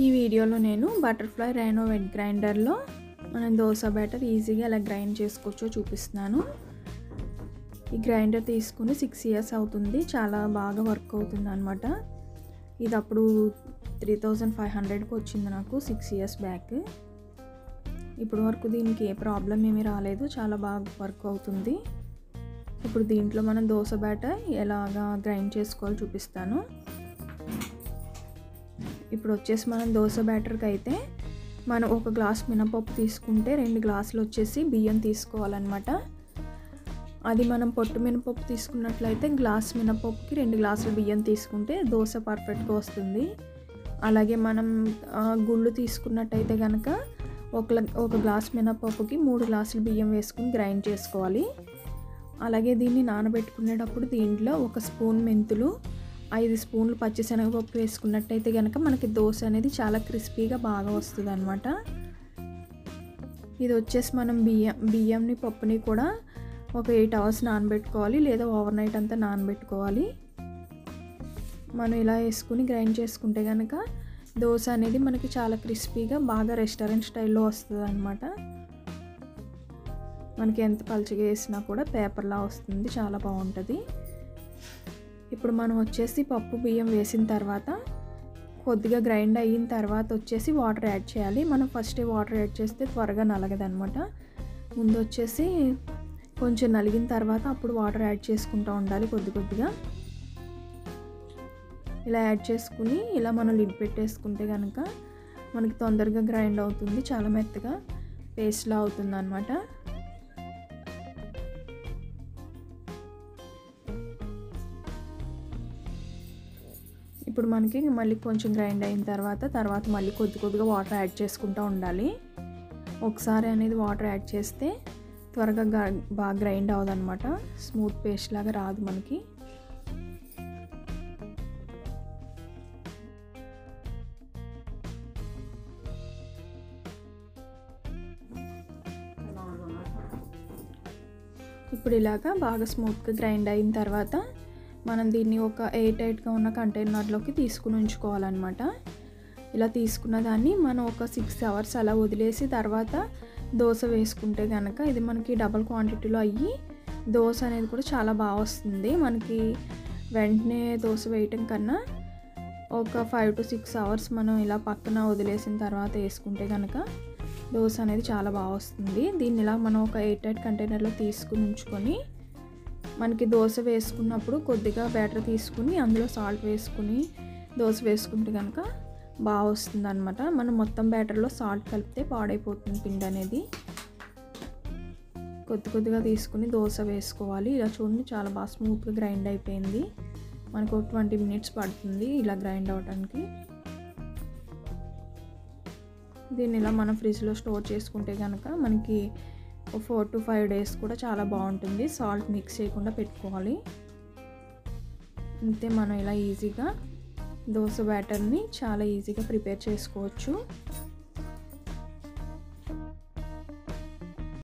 ఈ వీడియోలో నేను బటర్ఫ్లై రైనో వెట్ గ్రైండర్లో మనం దోశ బ్యాటర్ ఈజీగా ఎలా గ్రైండ్ చేసుకోవచ్చో చూపిస్తున్నాను. ఈ గ్రైండర్ తీసుకుని సిక్స్ ఇయర్స్ అవుతుంది. చాలా బాగా వర్క్ అవుతుంది అనమాట ఇది అప్పుడు త్రీ థౌజండ్ ఫైవ్ హండ్రెడ్కి వచ్చింది నాకు సిక్స్ ఇయర్స్ బ్యాక్ ఇప్పుడు వరకు దీనికి ఏ ప్రాబ్లం ఏమీ రాలేదు. చాలా బాగా వర్క్ అవుతుంది. ఇప్పుడు దీంట్లో మనం దోశ బ్యాటర్ ఎలాగా గ్రైండ్ చేసుకోవాలో చూపిస్తాను. ఇప్పుడు వచ్చేసి మనం దోశ బ్యాటర్కి అయితే మనం ఒక గ్లాస్ మినపప్పు తీసుకుంటే రెండు గ్లాసులు వచ్చేసి బియ్యం తీసుకోవాలన్నమాట. అది మనం పొట్టు మినపప్పు తీసుకున్నట్లయితే గ్లాస్ మినపప్పుకి రెండు గ్లాసులు బియ్యం తీసుకుంటే దోశ పర్ఫెక్ట్గా వస్తుంది. అలాగే మనం గుళ్ళు తీసుకున్నట్టయితే కనుక ఒక ఒక గ్లాస్ మినపప్పుకి మూడు గ్లాసులు బియ్యం వేసుకుని గ్రైండ్ చేసుకోవాలి. అలాగే దీన్ని నానబెట్టుకునేటప్పుడు దీంట్లో ఒక స్పూన్ మెంతులు ఐదు స్పూన్లు పచ్చిశనగపప్పు వేసుకున్నట్టయితే కనుక మనకి దోశ అనేది చాలా క్రిస్పీగా బాగా వస్తుంది అనమాట ఇది వచ్చేసి మనం బియ్యం బియ్యంని పప్పుని కూడా ఒక ఎయిట్ అవర్స్ నానబెట్టుకోవాలి లేదా ఓవర్ నైట్ అంతా నానబెట్టుకోవాలి. మనం ఇలా వేసుకుని గ్రైండ్ చేసుకుంటే కనుక దోశ అనేది మనకి చాలా క్రిస్పీగా బాగా రెస్టారెంట్ స్టైల్లో వస్తుంది అనమాట మనకి ఎంత పలుచగా వేసినా కూడా పేపర్లా వస్తుంది చాలా బాగుంటుంది. ఇప్పుడు మనం వచ్చేసి పప్పు బియ్యం వేసిన తర్వాత కొద్దిగా గ్రైండ్ అయిన తర్వాత వచ్చేసి వాటర్ యాడ్ చేయాలి. మనం ఫస్ట్ వాటర్ యాడ్ చేస్తే త్వరగా నలగదనమాట ముందు వచ్చేసి కొంచెం నలిగిన తర్వాత అప్పుడు వాటర్ యాడ్ చేసుకుంటూ ఉండాలి కొద్ది కొద్దిగా. ఇలా యాడ్ చేసుకుని ఇలా మనం లిడ్ పెట్టేసుకుంటే కనుక మనకి తొందరగా గ్రైండ్ అవుతుంది చాలా మెత్తగా పేస్ట్లా అవుతుంది అనమాట ఇప్పుడు మనకి మళ్ళీ కొంచెం గ్రైండ్ అయిన తర్వాత తర్వాత మళ్ళీ కొద్ది కొద్దిగా వాటర్ యాడ్ చేసుకుంటూ ఉండాలి. ఒకసారి అనేది వాటర్ యాడ్ చేస్తే త్వరగా బాగా గ్రైండ్ అవ్వదన్నమాట స్మూత్ పేస్ట్ లాగా రాదు మనకి. ఇప్పుడు ఇలాగా బాగా స్మూత్గా గ్రైండ్ అయిన తర్వాత మనం దీన్ని ఒక ఎయిట్ ఎయిట్గా ఉన్న కంటైనర్లోకి తీసుకుని ఉంచుకోవాలన్నమాట. ఇలా తీసుకున్న దాన్ని మనం ఒక సిక్స్ అవర్స్ అలా వదిలేసి తర్వాత దోశ వేసుకుంటే కనుక ఇది మనకి డబల్ క్వాంటిటీలో అయ్యి దోశ అనేది కూడా చాలా బాగా వస్తుంది. మనకి వెంటనే దోశ వేయటం కన్నా ఒక ఫైవ్ టు సిక్స్ అవర్స్ మనం ఇలా పక్కన వదిలేసిన తర్వాత వేసుకుంటే కనుక దోశ అనేది చాలా బాగా వస్తుంది. దీన్ని ఇలా మనం ఒక ఎయిట్ ఎయిట్ కంటైనర్లో తీసుకుని ఉంచుకొని మనకి దోశ వేసుకున్నప్పుడు కొద్దిగా బ్యాటర్ తీసుకుని అందులో సాల్ట్ వేసుకుని దోశ వేసుకుంటే కనుక బాగా వస్తుంది అనమాట మనం మొత్తం బ్యాటర్లో సాల్ట్ కలిపితే పాడైపోతుంది పిండి అనేది. కొద్ది కొద్దిగా తీసుకుని దోశ వేసుకోవాలి. ఇలా చూడండి చాలా బాగా స్మూత్గా గ్రైండ్ అయిపోయింది. మనకు ఒక ట్వంటీ మినిట్స్ పడుతుంది ఇలా గ్రైండ్ అవ్వడానికి దీన్ని ఇలా మనం ఫ్రిడ్జ్లో స్టోర్ చేసుకుంటే కనుక మనకి ఫోర్ టు ఫైవ్ డేస్ కూడా చాలా బాగుంటుంది. సాల్ట్ మిక్స్ చేయకుండా పెట్టుకోవాలి. అంతే మనం ఇలా ఈజీగా దోశ బ్యాటర్ని చాలా ఈజీగా ప్రిపేర్ చేసుకోవచ్చు.